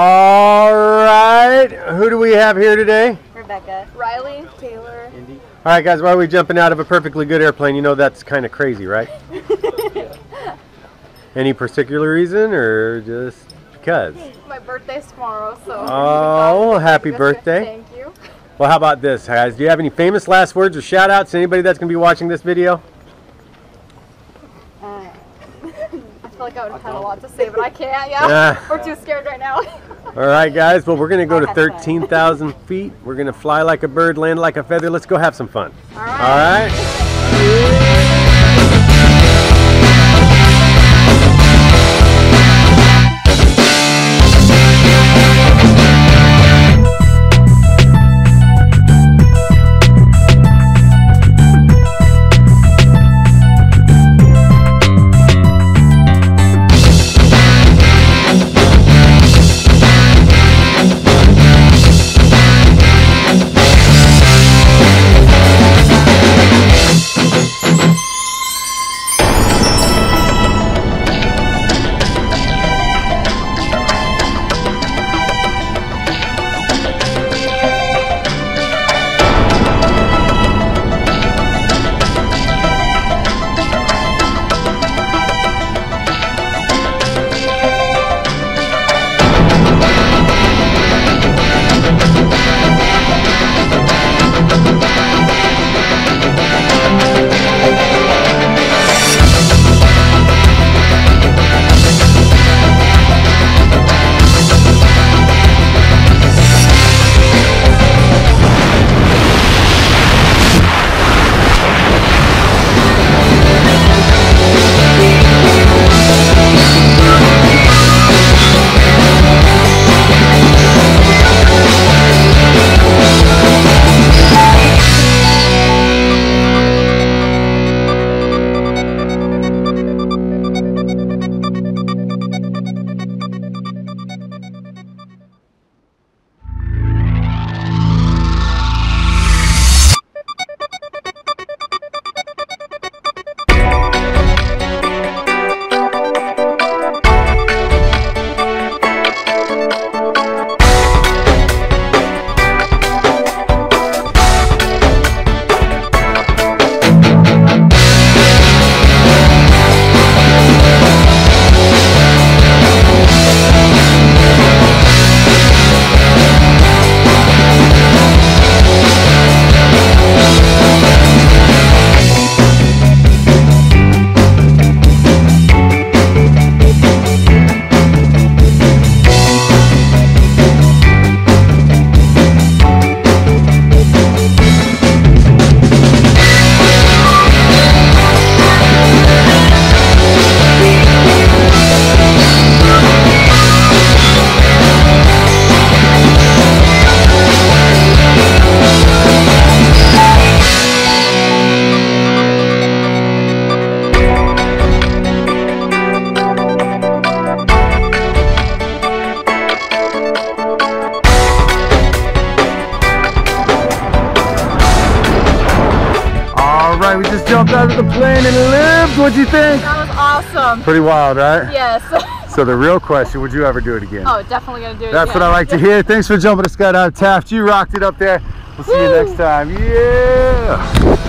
All right. Who do we have here today? Rebecca. Rylee. Taylor. Indy. All right, guys. Why are we jumping out of a perfectly good airplane? You know that's kind of crazy, right? Any particular reason, or just because? My birthday's tomorrow, so. Oh, happy birthday. Thank you. Well, how about this, guys? Do you have any famous last words or shout outs to anybody that's going to be watching this video? Uh, I feel like I would have had a lot to say, but I can't. Yeah. Yeah. We're too scared right now. All right, guys. Well, we're going to go to I had fun. 13,000 feet. We're going to fly like a bird, land like a feather. Let's go have some fun. All All right. right? We just jumped out of the plane and lived. What'd you think? That was awesome. Pretty wild, right? Yes. So the real question, would you ever do it again? oh, definitely gonna do it. That's what I like to hear. Thanks for jumping to Skydive Taft. You rocked it up there. We'll see you next time. Yeah.